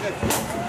Hareket.